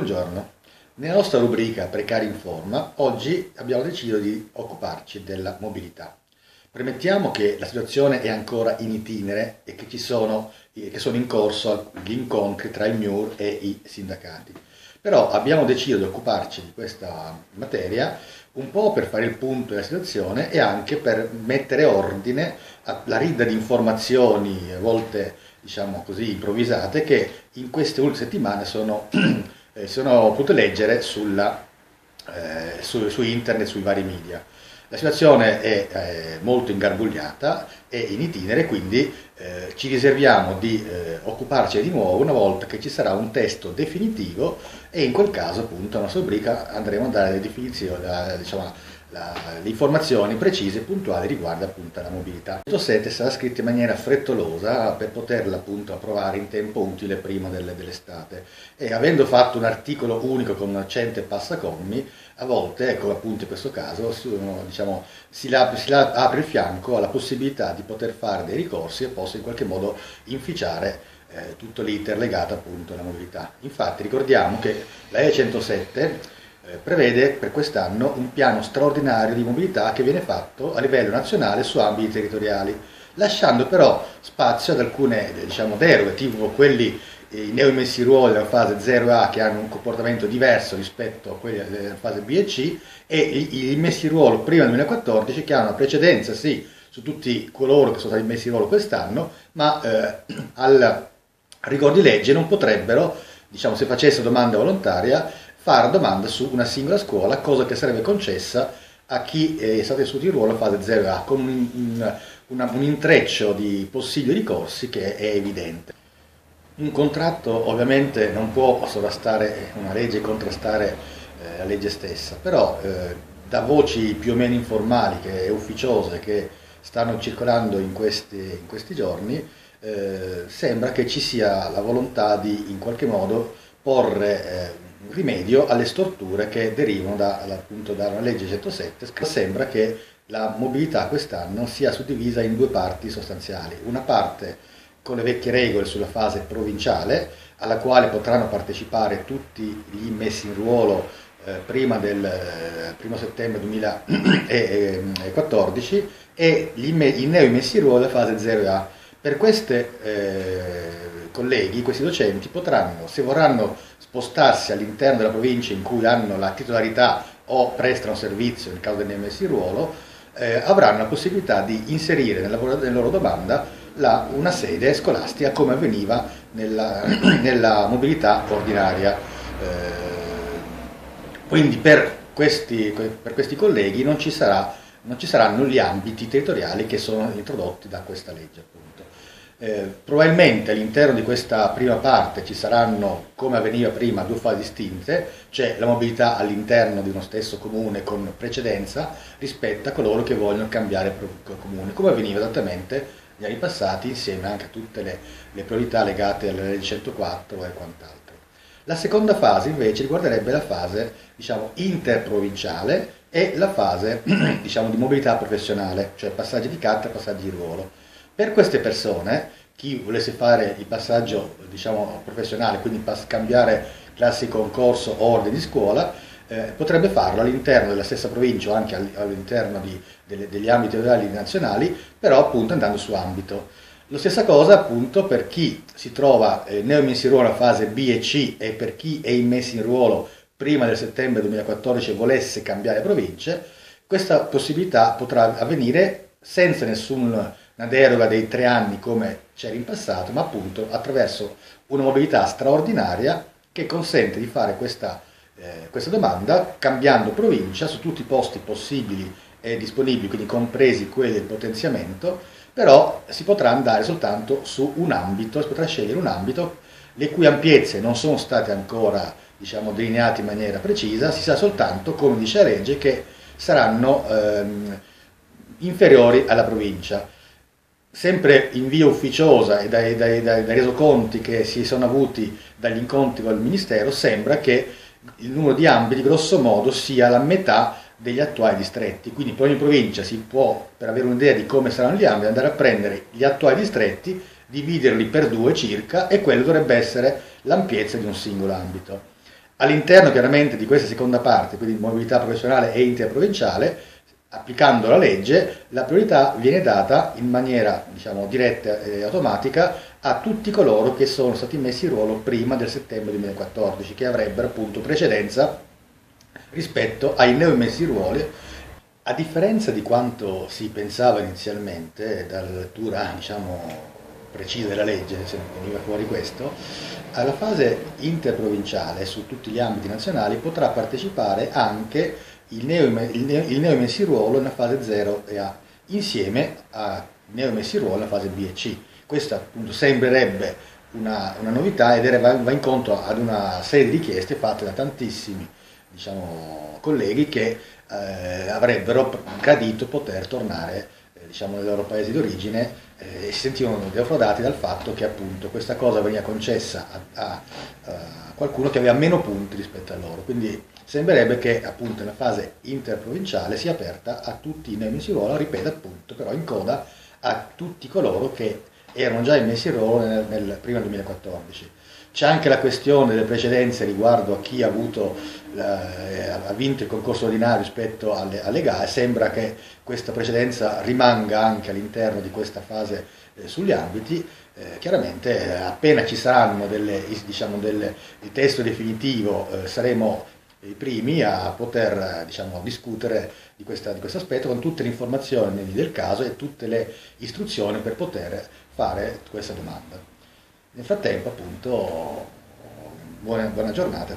Buongiorno. Nella nostra rubrica Precari in forma, oggi abbiamo deciso di occuparci della mobilità. Premettiamo che la situazione è ancora in itinere e che, ci sono, che sono in corso gli incontri tra il MIUR e i sindacati. Però abbiamo deciso di occuparci di questa materia un po' per fare il punto della situazione e anche per mettere ordine alla rida di informazioni, a volte diciamo così improvvisate, che in queste ultime settimane sono, eh, sono potute leggere sulla, eh, su, su internet, sui vari media. La situazione è eh, molto ingarbugliata e in itinere, quindi eh, ci riserviamo di eh, occuparci di nuovo una volta che ci sarà un testo definitivo e in quel caso appunto alla nostra rubrica andremo a dare le definizioni, diciamo, la, le informazioni precise e puntuali riguardo appunto alla mobilità. Questo set sarà scritto in maniera frettolosa per poterla appunto approvare in tempo utile prima delle, dell'estate e avendo fatto un articolo unico con 100 passacommi, a volte, come appunto in questo caso, diciamo, si, la, si la, apre il fianco alla possibilità di poter fare dei ricorsi e possa in qualche modo inficiare eh, tutto l'iter legato appunto alla mobilità. Infatti ricordiamo che la E107 eh, prevede per quest'anno un piano straordinario di mobilità che viene fatto a livello nazionale su ambiti territoriali, lasciando però spazio ad alcune diciamo, deroghe, tipo quelli i neoimmessi ruoli della fase 0A che hanno un comportamento diverso rispetto a quelli della fase B e C e i immessi ruolo prima del 2014 che hanno una precedenza sì su tutti coloro che sono stati messi in ruolo quest'anno, ma eh, al rigor di legge non potrebbero, diciamo se facesse domanda volontaria, fare domanda su una singola scuola, cosa che sarebbe concessa a chi è stato assunto in ruolo a fase 0A, con un, un, un intreccio di possibili ricorsi che è evidente. Un contratto ovviamente non può sovrastare una legge e contrastare eh, la legge stessa, però eh, da voci più o meno informali e ufficiose che stanno circolando in questi, in questi giorni, eh, sembra che ci sia la volontà di in qualche modo porre eh, rimedio alle storture che derivano da, appunto dalla legge 107. Sembra che la mobilità quest'anno sia suddivisa in due parti sostanziali. Una parte con le vecchie regole sulla fase provinciale, alla quale potranno partecipare tutti gli immessi in ruolo eh, prima del eh, 1 settembre 2014 e gli i neo immessi in ruolo della fase 0A. Per questi eh, colleghi, questi docenti, potranno, se vorranno spostarsi all'interno della provincia in cui hanno la titolarità o prestano servizio nel caso immessi in ruolo, eh, avranno la possibilità di inserire nella, nella loro domanda la, una sede scolastica come avveniva nella, nella mobilità ordinaria. Eh, quindi per questi, per questi colleghi non ci, sarà, non ci, saranno gli ambiti territoriali che sono introdotti da questa legge. Eh, probabilmente all'interno di questa prima parte ci saranno, come avveniva prima, due fasi distinte, cioè la mobilità all'interno di uno stesso comune con precedenza rispetto a coloro che vogliono cambiare comune, come avveniva esattamente negli anni passati insieme anche a tutte le, le priorità legate alla legge 104 e quant'altro. La seconda fase invece riguarderebbe la fase diciamo, interprovinciale e la fase diciamo, di mobilità professionale, cioè passaggi di carta e passaggi di ruolo. Per queste persone, chi volesse fare il passaggio diciamo, professionale, quindi cambiare classico concorso o ordine di scuola, eh, potrebbe farlo all'interno della stessa provincia o anche all'interno di, delle, degli ambiti federali nazionali, però appunto andando su ambito. La stessa cosa appunto per chi si trova eh, neomesso in ruolo a fase B e C e per chi è immesso in ruolo prima del settembre 2014 e volesse cambiare province, questa possibilità potrà avvenire senza nessuna deroga dei tre anni come c'era in passato, ma appunto attraverso una mobilità straordinaria che consente di fare questa eh, questa domanda cambiando provincia su tutti i posti possibili e disponibili, quindi compresi quelli del potenziamento, però si potrà andare soltanto su un ambito, si potrà scegliere un ambito le cui ampiezze non sono state ancora diciamo, delineate in maniera precisa, si sa soltanto, come dice la legge, che saranno ehm, inferiori alla provincia. Sempre in via ufficiosa e dai, dai, dai, dai resoconti che si sono avuti dagli incontri con il Ministero, sembra che il numero di ambiti grosso modo sia la metà degli attuali distretti, quindi per ogni provincia si può, per avere un'idea di come saranno gli ambiti, andare a prendere gli attuali distretti, dividerli per due circa e quello dovrebbe essere l'ampiezza di un singolo ambito. All'interno chiaramente di questa seconda parte, quindi mobilità professionale e interprovinciale, applicando la legge, la priorità viene data in maniera diciamo, diretta e automatica a tutti coloro che sono stati messi in ruolo prima del settembre 2014, che avrebbero appunto precedenza rispetto ai neomessi in ruolo, a differenza di quanto si pensava inizialmente, dalla lettura diciamo, precisa della legge, se veniva fuori questo, alla fase interprovinciale su tutti gli ambiti nazionali potrà partecipare anche il neo, messi ruolo nella fase 0 e A, insieme a neo messi in ruolo nella fase B e C. Questa appunto sembrerebbe una, una novità ed va, va incontro ad una serie di richieste fatte da tantissimi diciamo, colleghi che eh, avrebbero gradito poter tornare diciamo, nei loro paesi d'origine eh, e si sentivano defraudati dal fatto che appunto questa cosa veniva concessa a, a, a, qualcuno che aveva meno punti rispetto a loro. Quindi sembrerebbe che appunto nella fase interprovinciale sia aperta a tutti i messi in ruolo, ripeto appunto, però in coda a tutti coloro che erano già immessi in ruolo nel, nel, prima del 2014. C'è anche la questione delle precedenze riguardo a chi ha, avuto, eh, ha vinto il concorso ordinario rispetto alle, alle, gare, sembra che questa precedenza rimanga anche all'interno di questa fase eh, sugli ambiti, eh, chiaramente eh, appena ci saranno delle, diciamo, delle, il testo definitivo eh, saremo i primi a poter diciamo, discutere di, questa, di questo aspetto con tutte le informazioni del caso e tutte le istruzioni per poter fare questa domanda. Nel frattempo, appunto, buona, buona giornata.